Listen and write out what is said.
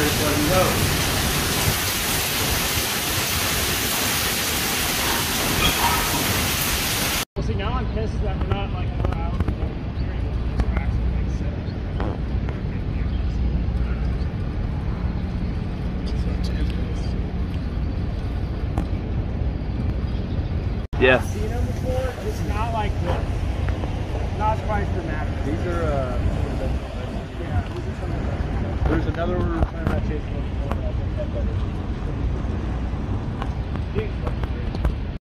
Let's go. Well, see, now I'm pissed that we're not like that makes sense. Yeah. Seen them before? It's not like this. Not quite dramatic. These are, uh, Yeah, these are some of one. I think that better. Dude,